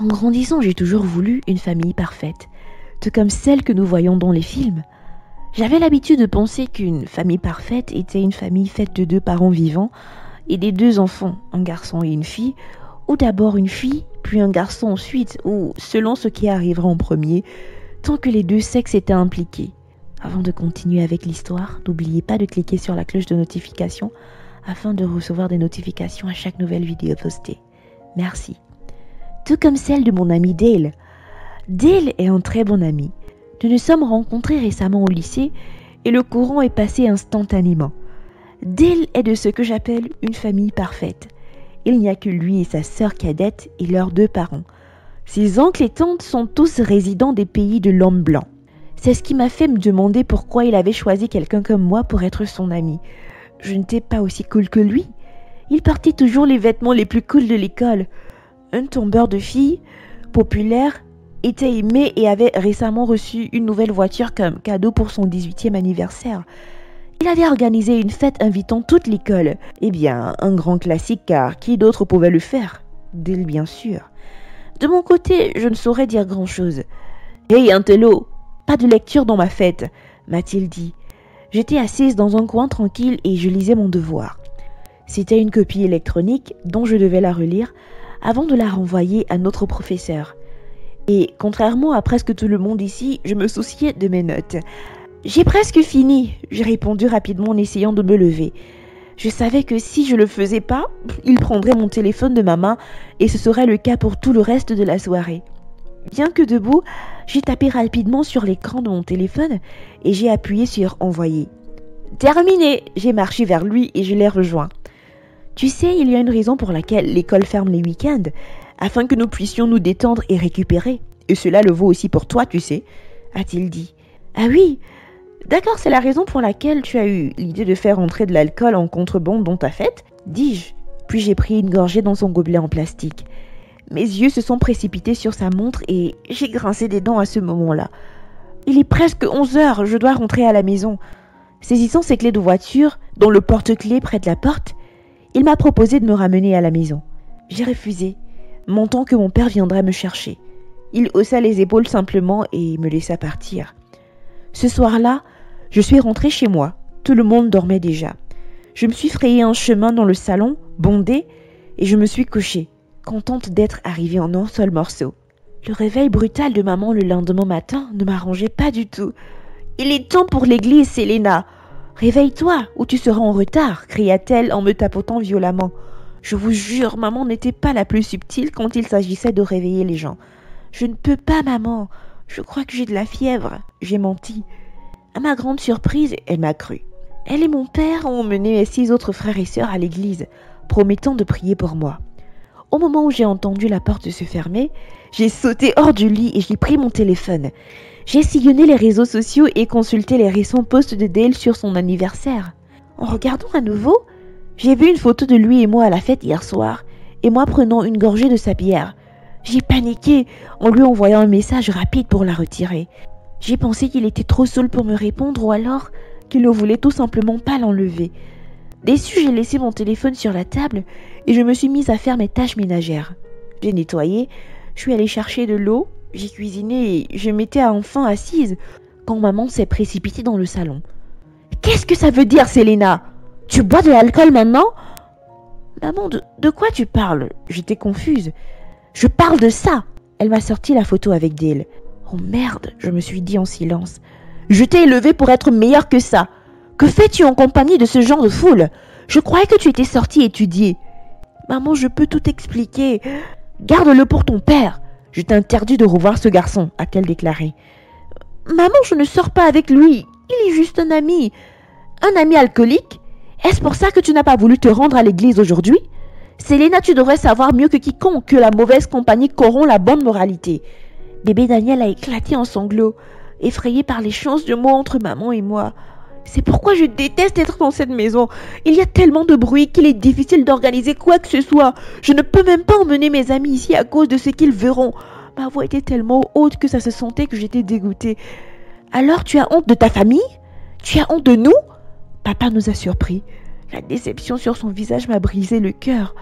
En grandissant, j'ai toujours voulu une famille parfaite, tout comme celle que nous voyons dans les films. J'avais l'habitude de penser qu'une famille parfaite était une famille faite de deux parents vivants et des deux enfants, un garçon et une fille, ou d'abord une fille, puis un garçon ensuite, ou selon ce qui arrivera en premier, tant que les deux sexes étaient impliqués. Avant de continuer avec l'histoire, n'oubliez pas de cliquer sur la cloche de notification afin de recevoir des notifications à chaque nouvelle vidéo postée. Merci. Tout comme celle de mon ami Dale. Dale est un très bon ami. Nous nous sommes rencontrés récemment au lycée et le courant est passé instantanément. Dale est de ce que j'appelle une famille parfaite. Il n'y a que lui et sa sœur cadette et leurs deux parents. Ses oncles et tantes sont tous résidents des pays de l'homme blanc. C'est ce qui m'a fait me demander pourquoi il avait choisi quelqu'un comme moi pour être son ami. Je n'étais pas aussi cool que lui. Il portait toujours les vêtements les plus cools de l'école. Un tombeur de filles, populaire, était aimé et avait récemment reçu une nouvelle voiture comme cadeau pour son 18e anniversaire. Il avait organisé une fête invitant toute l'école. Eh bien, un grand classique car qui d'autre pouvait le faire? D'elle, bien sûr. De mon côté, je ne saurais dire grand-chose. Hey, Antello, pas de lecture dans ma fête, m'a-t-il dit. J'étais assise dans un coin tranquille et je lisais mon devoir. C'était une copie électronique dont je devais la relire avant de la renvoyer à notre professeur. Et contrairement à presque tout le monde ici, je me souciais de mes notes. J'ai presque fini, j'ai répondu rapidement en essayant de me lever. Je savais que si je le faisais pas, il prendrait mon téléphone de ma main et ce serait le cas pour tout le reste de la soirée. Bien que debout, j'ai tapé rapidement sur l'écran de mon téléphone et j'ai appuyé sur Envoyer. Terminé J'ai marché vers lui et je l'ai rejoint. Tu sais, il y a une raison pour laquelle l'école ferme les week-ends, afin que nous puissions nous détendre et récupérer. Et cela le vaut aussi pour toi, tu sais, a-t-il dit. Ah oui D'accord, c'est la raison pour laquelle tu as eu l'idée de faire entrer de l'alcool en contrebande dans ta fête dis-je. Puis j'ai pris une gorgée dans son gobelet en plastique. Mes yeux se sont précipités sur sa montre et j'ai grincé des dents à ce moment-là. Il est presque 11 heures, je dois rentrer à la maison. Saisissant ses clés de voiture, dont le porte-clés près de la porte, il m'a proposé de me ramener à la maison. J'ai refusé, mentant que mon père viendrait me chercher. Il haussa les épaules simplement et me laissa partir. Ce soir-là, je suis rentrée chez moi. Tout le monde dormait déjà. Je me suis frayé un chemin dans le salon, bondé, et je me suis couchée contente d'être arrivée en un seul morceau. Le réveil brutal de maman le lendemain matin ne m'arrangeait pas du tout. Il est temps pour l'église, Selena. Réveille-toi, ou tu seras en retard, cria-t-elle en me tapotant violemment. Je vous jure, maman n'était pas la plus subtile quand il s'agissait de réveiller les gens. Je ne peux pas, maman. Je crois que j'ai de la fièvre. J'ai menti. À ma grande surprise, elle m'a cru. Elle et mon père ont emmené mes six autres frères et sœurs à l'église, promettant de prier pour moi. Au moment où j'ai entendu la porte se fermer, j'ai sauté hors du lit et j'ai pris mon téléphone. J'ai sillonné les réseaux sociaux et consulté les récents posts de Dale sur son anniversaire. En regardant à nouveau, j'ai vu une photo de lui et moi à la fête hier soir, et moi prenant une gorgée de sa bière. J'ai paniqué en lui envoyant un message rapide pour la retirer. J'ai pensé qu'il était trop saoul pour me répondre ou alors qu'il ne voulait tout simplement pas l'enlever. Déçu, j'ai laissé mon téléphone sur la table et je me suis mise à faire mes tâches ménagères. J'ai nettoyé, je suis allée chercher de l'eau, j'ai cuisiné et je m'étais enfin assise quand maman s'est précipitée dans le salon. Qu'est-ce que ça veut dire, Selena? Tu bois de l'alcool maintenant? Maman, de, quoi tu parles? J'étais confuse. Je parle de ça Elle m'a sorti la photo avec Dale. Oh merde, je me suis dit en silence. Je t'ai élevé pour être meilleur que ça. Que fais-tu en compagnie de ce genre de foule? Je croyais que tu étais sorti étudier. Maman, je peux tout expliquer. Garde-le pour ton père. Je t'interdis de revoir ce garçon, a-t-elle déclaré. Maman, je ne sors pas avec lui. Il est juste un ami. Un ami alcoolique Est-ce pour ça que tu n'as pas voulu te rendre à l'église aujourd'hui? Selena, tu devrais savoir mieux que quiconque que la mauvaise compagnie corrompt la bonne moralité. Bébé Daniel a éclaté en sanglots, effrayé par les chances de mots entre maman et moi. C'est pourquoi je déteste être dans cette maison. Il y a tellement de bruit qu'il est difficile d'organiser quoi que ce soit. Je ne peux même pas emmener mes amis ici à cause de ce qu'ils verront. Ma voix était tellement haute que ça se sentait que j'étais dégoûtée. Alors tu as honte de ta famille? Tu as honte de nous? Papa nous a surpris. La déception sur son visage m'a brisé le cœur.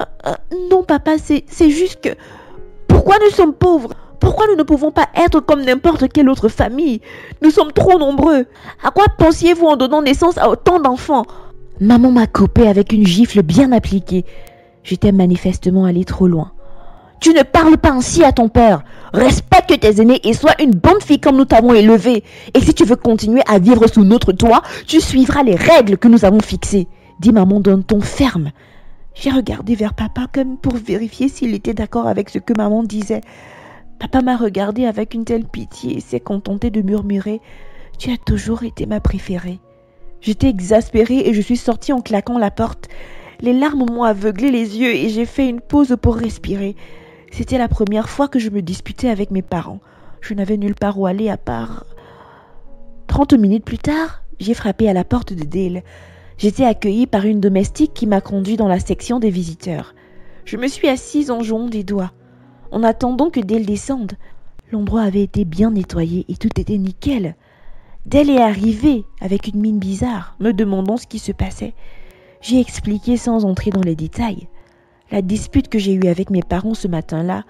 Euh, euh, non, papa, c'est juste que... Pourquoi nous sommes pauvres? Pourquoi nous ne pouvons pas être comme n'importe quelle autre famille? Nous sommes trop nombreux. À quoi pensiez-vous en donnant naissance à autant d'enfants? Maman m'a coupé avec une gifle bien appliquée. J'étais manifestement allé trop loin. Tu ne parles pas ainsi à ton père. Respecte tes aînés et sois une bonne fille comme nous t'avons élevée. Et si tu veux continuer à vivre sous notre toit, tu suivras les règles que nous avons fixées, dit maman d'un ton ferme. J'ai regardé vers papa comme pour vérifier s'il était d'accord avec ce que maman disait. Papa m'a regardé avec une telle pitié et s'est contenté de murmurer Tu as toujours été ma préférée. J'étais exaspérée et je suis sortie en claquant la porte. Les larmes m'ont aveuglé les yeux et j'ai fait une pause pour respirer. C'était la première fois que je me disputais avec mes parents. Je n'avais nulle part où aller à part. Trente minutes plus tard, j'ai frappé à la porte de Dale. J'étais accueillie par une domestique qui m'a conduit dans la section des visiteurs. Je me suis assise en jouant des doigts. En attendant que Dale descende, l'endroit avait été bien nettoyé et tout était nickel. Dale est arrivée avec une mine bizarre, me demandant ce qui se passait. J'ai expliqué sans entrer dans les détails la dispute que j'ai eue avec mes parents ce matin-là,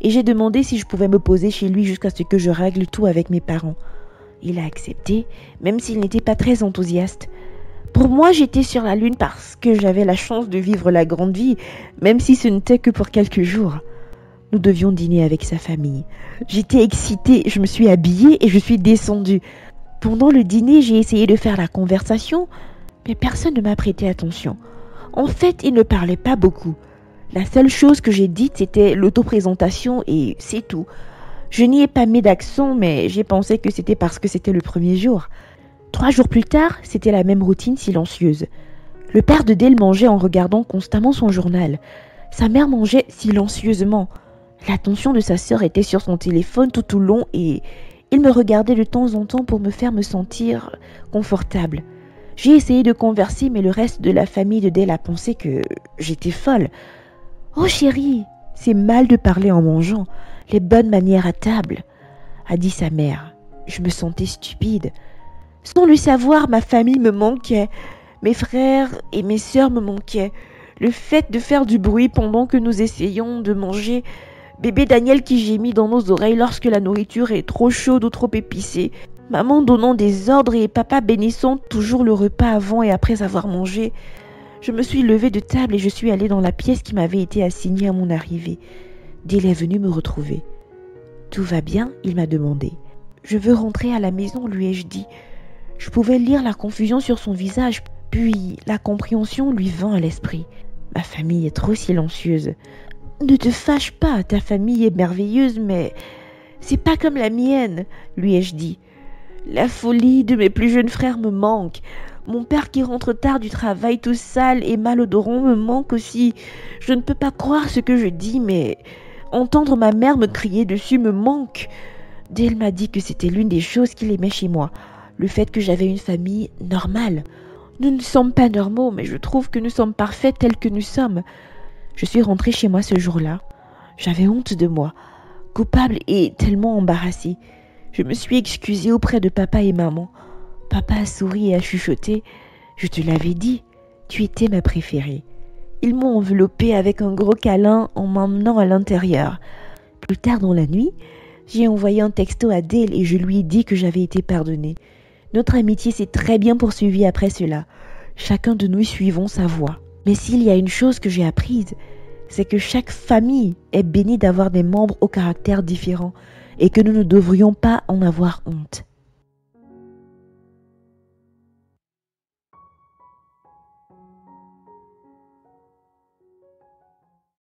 et j'ai demandé si je pouvais me poser chez lui jusqu'à ce que je règle tout avec mes parents. Il a accepté, même s'il n'était pas très enthousiaste. Pour moi, j'étais sur la lune parce que j'avais la chance de vivre la grande vie, même si ce n'était que pour quelques jours. Nous devions dîner avec sa famille. J'étais excitée, je me suis habillée et je suis descendue. Pendant le dîner, j'ai essayé de faire la conversation, mais personne ne m'a prêté attention. En fait, il ne parlait pas beaucoup. La seule chose que j'ai dite, c'était l'autoprésentation et c'est tout. Je n'y ai pas mis d'accent, mais j'ai pensé que c'était parce que c'était le premier jour. Trois jours plus tard, c'était la même routine silencieuse. Le père de Dale mangeait en regardant constamment son journal. Sa mère mangeait silencieusement. L'attention de sa sœur était sur son téléphone tout au long et il me regardait de temps en temps pour me faire me sentir confortable. J'ai essayé de converser, mais le reste de la famille de Dale a pensé que j'étais folle. Oh chérie, c'est mal de parler en mangeant, les bonnes manières à table, a dit sa mère. Je me sentais stupide. Sans le savoir, ma famille me manquait. Mes frères et mes sœurs me manquaient. Le fait de faire du bruit pendant que nous essayions de manger, bébé Daniel qui gémit dans nos oreilles lorsque la nourriture est trop chaude ou trop épicée, maman donnant des ordres et papa bénissant toujours le repas avant et après avoir mangé, je me suis levée de table et je suis allée dans la pièce qui m'avait été assignée à mon arrivée. Dale est venu me retrouver. Tout va bien il m'a demandé. Je veux rentrer à la maison, lui ai-je dit. Je pouvais lire la confusion sur son visage, puis la compréhension lui vint à l'esprit. Ma famille est trop silencieuse. Ne te fâche pas, ta famille est merveilleuse, mais c'est pas comme la mienne, lui ai-je dit. La folie de mes plus jeunes frères me manque. Mon père qui rentre tard du travail tout sale et malodorant me manque aussi. Je ne peux pas croire ce que je dis, mais entendre ma mère me crier dessus me manque. Dale m'a dit que c'était l'une des choses qu'il aimait chez moi, le fait que j'avais une famille normale. Nous ne sommes pas normaux, mais je trouve que nous sommes parfaits tels que nous sommes. Je suis rentrée chez moi ce jour-là. J'avais honte de moi, coupable et tellement embarrassée. Je me suis excusée auprès de papa et maman. Papa a souri et a chuchoté. Je te l'avais dit, tu étais ma préférée. Ils m'ont enveloppée avec un gros câlin en m'emmenant à l'intérieur. Plus tard dans la nuit, j'ai envoyé un texto à Dale et je lui ai dit que j'avais été pardonnée. Notre amitié s'est très bien poursuivie après cela. Chacun de nous suivons sa voie. Mais s'il y a une chose que j'ai apprise, c'est que chaque famille est bénie d'avoir des membres au caractère différent et que nous ne devrions pas en avoir honte.